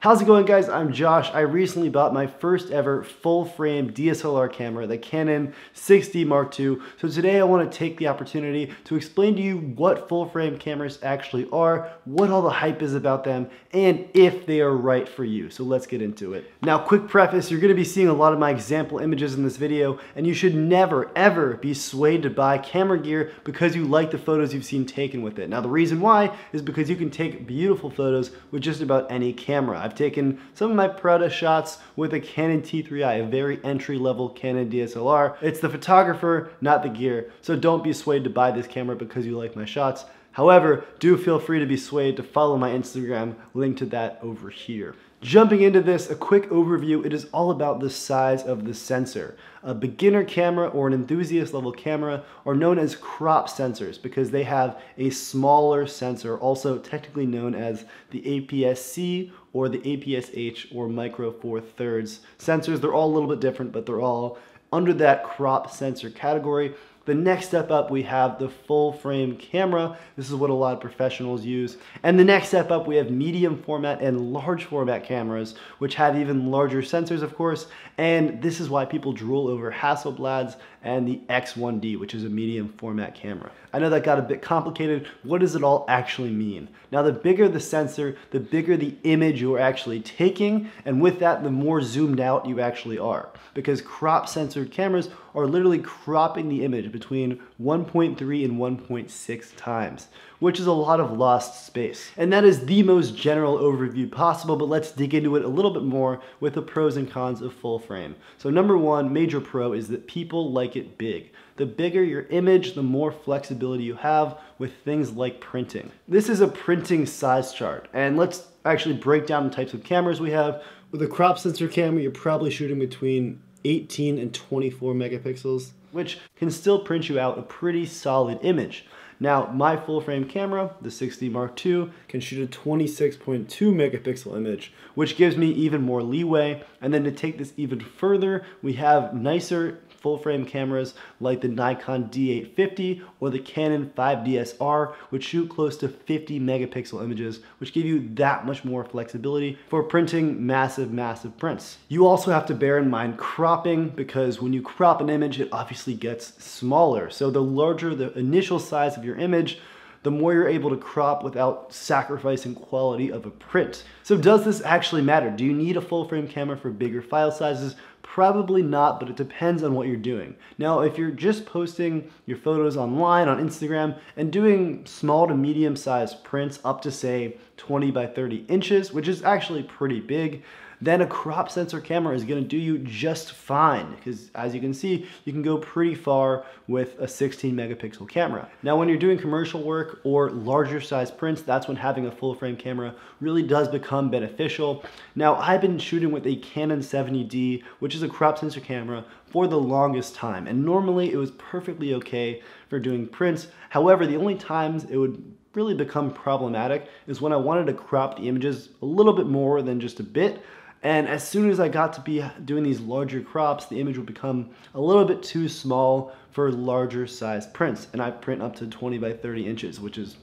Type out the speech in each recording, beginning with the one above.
How's it going guys? I'm Josh. I recently bought my first ever full frame DSLR camera, the Canon 6D Mark II. So today I want to take the opportunity to explain to you what full frame cameras actually are, what all the hype is about them, and if they are right for you. So let's get into it. Now quick preface, you're going to be seeing a lot of my example images in this video, and you should never ever be swayed to buy camera gear because you like the photos you've seen taken with it. Now the reason why is because you can take beautiful photos with just about any camera. I've taken some of my proudest shots with a Canon T3i, a very entry-level Canon DSLR. It's the photographer, not the gear, so don't be swayed to buy this camera because you like my shots. However, do feel free to be swayed to follow my Instagram, link to that over here. Jumping into this, a quick overview, it is all about the size of the sensor. A beginner camera or an enthusiast level camera are known as crop sensors because they have a smaller sensor, also technically known as the APS-C or the APS-H or micro four thirds sensors. They're all a little bit different, but they're all under that crop sensor category. The next step up, we have the full frame camera. This is what a lot of professionals use. And the next step up, we have medium format and large format cameras, which have even larger sensors, of course. And this is why people drool over Hasselblad's and the X1D, which is a medium format camera. I know that got a bit complicated. What does it all actually mean? Now, the bigger the sensor, the bigger the image you're actually taking, and with that, the more zoomed out you actually are. Because crop censored cameras are literally cropping the image between 1.3 and 1.6 times, which is a lot of lost space. And that is the most general overview possible, but let's dig into it a little bit more with the pros and cons of full frame. So number one major pro is that people like it big. The bigger your image, the more flexibility you have with things like printing. This is a printing size chart, and let's actually break down the types of cameras we have. With a crop sensor camera, you're probably shooting between 18 and 24 megapixels, which can still print you out a pretty solid image. Now, my full frame camera, the 6D Mark II, can shoot a 26.2 megapixel image, which gives me even more leeway. And then to take this even further, we have nicer full frame cameras like the Nikon D850 or the Canon 5DSR, which shoot close to 50 megapixel images, which give you that much more flexibility for printing massive, massive prints. You also have to bear in mind cropping because when you crop an image, it obviously gets smaller. So the larger the initial size of your image, the more you're able to crop without sacrificing quality of a print. So does this actually matter? Do you need a full frame camera for bigger file sizes? Probably not, but it depends on what you're doing. Now, if you're just posting your photos online on Instagram and doing small to medium sized prints up to say 20 by 30 inches, which is actually pretty big, then a crop sensor camera is gonna do you just fine because as you can see, you can go pretty far with a 16 megapixel camera. Now, when you're doing commercial work or larger size prints, that's when having a full frame camera really does become beneficial. Now, I've been shooting with a Canon 70D, which is a crop sensor camera for the longest time. And normally it was perfectly okay for doing prints. However, the only times it would really become problematic is when I wanted to crop the images a little bit more than just a bit. And as soon as I got to be doing these larger crops, the image would become a little bit too small for larger size prints. And I print up to 20 by 30 inches, which is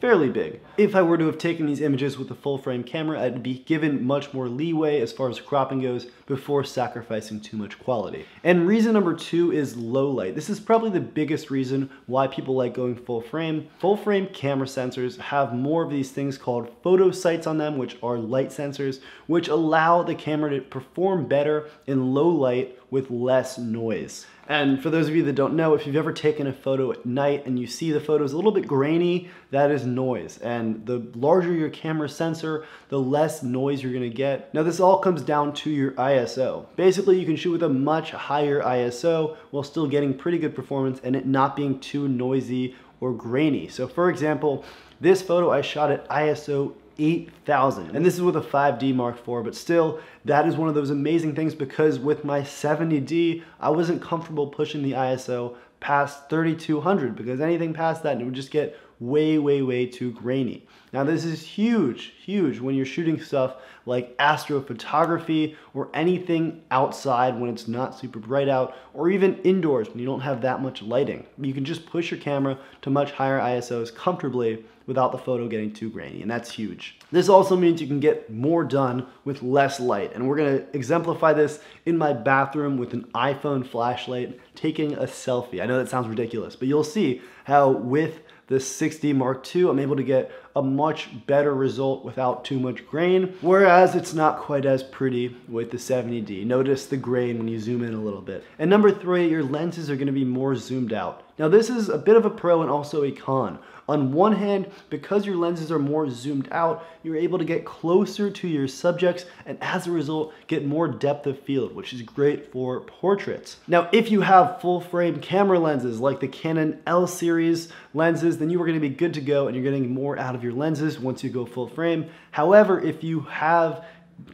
fairly big. If I were to have taken these images with a full frame camera, I'd be given much more leeway as far as cropping goes before sacrificing too much quality. And reason number two is low light. This is probably the biggest reason why people like going full frame. Full frame camera sensors have more of these things called photo sites on them, which are light sensors, which allow the camera to perform better in low light with less noise. And for those of you that don't know, if you've ever taken a photo at night and you see the photos a little bit grainy, that is noise. And the larger your camera sensor, the less noise you're gonna get. Now this all comes down to your ISO. Basically, you can shoot with a much higher ISO while still getting pretty good performance and it not being too noisy or grainy. So for example, this photo I shot at ISO 8000. And this is with a 5D Mark IV, but still, that is one of those amazing things because with my 70D, I wasn't comfortable pushing the ISO past 3200 because anything past that, it would just get way, way, way too grainy. Now this is huge, huge when you're shooting stuff like astrophotography or anything outside when it's not super bright out or even indoors when you don't have that much lighting. You can just push your camera to much higher ISOs comfortably without the photo getting too grainy, and that's huge. This also means you can get more done with less light, and we're gonna exemplify this in my bathroom with an iPhone flashlight taking a selfie. I know that sounds ridiculous, but you'll see how with the 6D Mark II, I'm able to get a much better result without too much grain, whereas it's not quite as pretty with the 70D. Notice the grain when you zoom in a little bit. And number three, your lenses are gonna be more zoomed out. Now this is a bit of a pro and also a con. On one hand, because your lenses are more zoomed out, you're able to get closer to your subjects and as a result, get more depth of field, which is great for portraits. Now, if you have full frame camera lenses like the Canon L series lenses, then you are gonna be good to go and you're getting more out of your lenses once you go full frame. However, if you have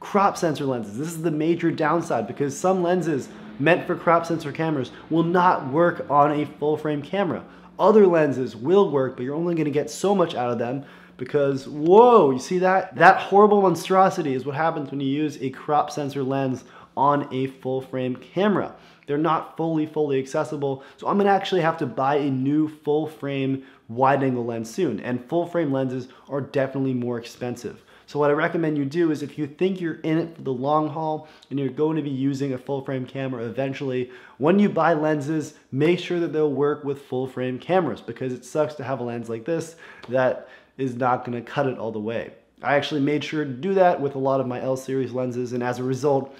crop sensor lenses, this is the major downside because some lenses meant for crop sensor cameras will not work on a full frame camera. Other lenses will work, but you're only gonna get so much out of them because, whoa, you see that? That horrible monstrosity is what happens when you use a crop sensor lens on a full frame camera. They're not fully, fully accessible. So I'm gonna actually have to buy a new full frame wide angle lens soon. And full frame lenses are definitely more expensive. So what I recommend you do is if you think you're in it for the long haul and you're going to be using a full frame camera eventually, when you buy lenses, make sure that they'll work with full frame cameras because it sucks to have a lens like this that is not gonna cut it all the way. I actually made sure to do that with a lot of my L series lenses and as a result,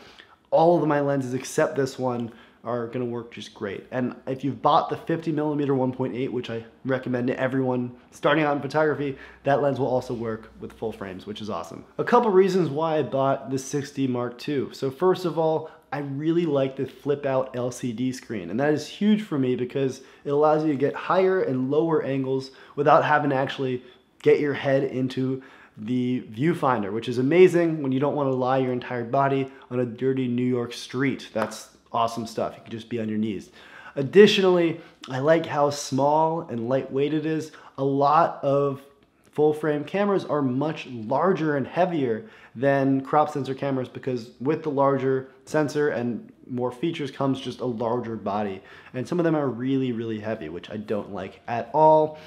all of my lenses except this one are gonna work just great. And if you've bought the 50 millimeter 1.8, which I recommend to everyone starting out in photography, that lens will also work with full frames, which is awesome. A couple reasons why I bought the 6D Mark II. So first of all, I really like the flip out LCD screen and that is huge for me because it allows you to get higher and lower angles without having to actually get your head into the viewfinder, which is amazing when you don't want to lie your entire body on a dirty New York street. That's awesome stuff. You can just be on your knees. Additionally, I like how small and lightweight it is. A lot of full frame cameras are much larger and heavier than crop sensor cameras because with the larger sensor and more features comes just a larger body. And some of them are really, really heavy, which I don't like at all.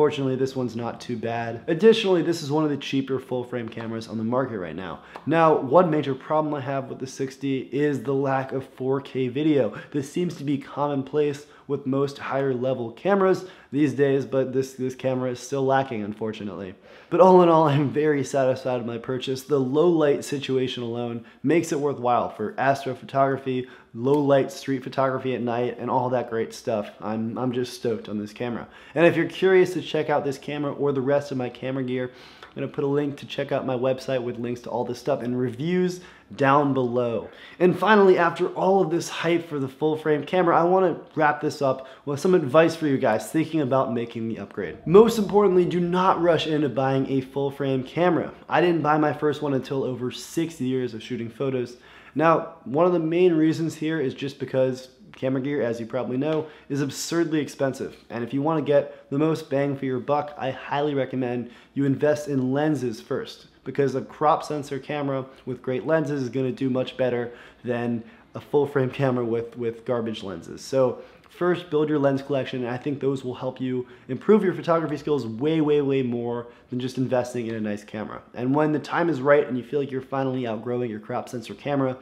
Fortunately, this one's not too bad. Additionally, this is one of the cheaper full frame cameras on the market right now. Now, one major problem I have with the 6D is the lack of 4K video. This seems to be commonplace with most higher level cameras these days, but this, this camera is still lacking, unfortunately. But all in all, I'm very satisfied with my purchase. The low light situation alone makes it worthwhile for astrophotography, low light street photography at night, and all that great stuff. I'm, I'm just stoked on this camera. And if you're curious to check out this camera or the rest of my camera gear, I'm gonna put a link to check out my website with links to all this stuff and reviews down below. And finally, after all of this hype for the full frame camera, I wanna wrap this up with some advice for you guys thinking about making the upgrade. Most importantly, do not rush into buying a full frame camera. I didn't buy my first one until over six years of shooting photos. Now, one of the main reasons here is just because camera gear, as you probably know, is absurdly expensive. And if you want to get the most bang for your buck, I highly recommend you invest in lenses first because a crop sensor camera with great lenses is going to do much better than a full frame camera with, with garbage lenses. So first build your lens collection and I think those will help you improve your photography skills way, way, way more than just investing in a nice camera. And when the time is right and you feel like you're finally outgrowing your crop sensor camera,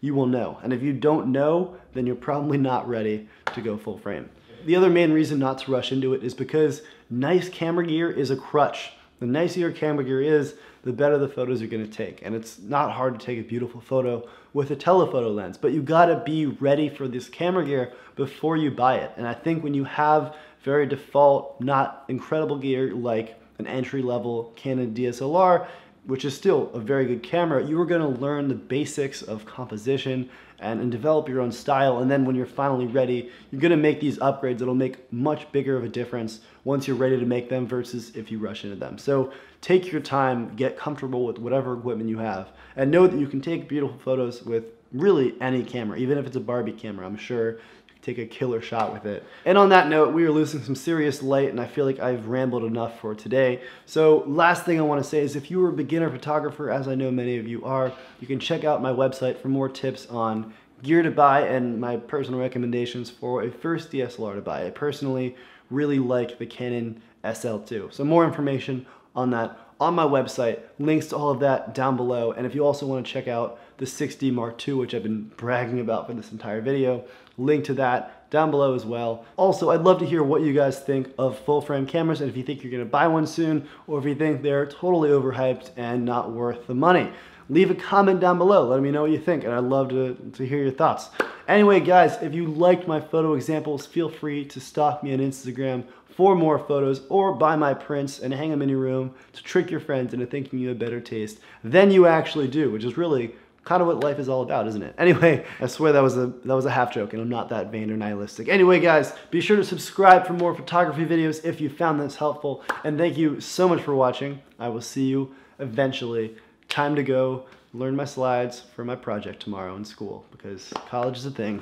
you will know. And if you don't know, then you're probably not ready to go full frame. The other main reason not to rush into it is because nice camera gear is a crutch. The nicer your camera gear is, the better the photos you're gonna take. And it's not hard to take a beautiful photo with a telephoto lens, but you gotta be ready for this camera gear before you buy it. And I think when you have very default, not incredible gear like an entry level Canon DSLR, which is still a very good camera, you are gonna learn the basics of composition and, and, develop your own style. And then when you're finally ready, you're gonna make these upgrades that'll make much bigger of a difference once you're ready to make them versus if you rush into them. So take your time, get comfortable with whatever equipment you have, and know that you can take beautiful photos with really any camera, even if it's a Barbie camera. I'm sure take a killer shot with it. And on that note, we are losing some serious light and I feel like I've rambled enough for today. So last thing I wanna say is if you are a beginner photographer, as I know many of you are, you can check out my website for more tips on gear to buy and my personal recommendations for a first DSLR to buy. I personally really like the Canon SL2. So more information on that on my website, links to all of that down below. And if you also wanna check out the 6D Mark II, which I've been bragging about for this entire video, link to that down below as well. Also, I'd love to hear what you guys think of full frame cameras and if you think you're gonna buy one soon or if you think they're totally overhyped and not worth the money. Leave a comment down below, let me know what you think and I'd love to, to hear your thoughts. Anyway, guys, if you liked my photo examples, feel free to stalk me on Instagram for more photos or buy my prints and hang them in your room to trick your friends into thinking you have better taste than you actually do, which is really kind of what life is all about, isn't it? Anyway, I swear that was a that was a half joke, and I'm not that vain or nihilistic. Anyway, guys, be sure to subscribe for more photography videos if you found this helpful, and thank you so much for watching. I will see you eventually. Time to go learn my slides for my project tomorrow in school because college is a thing.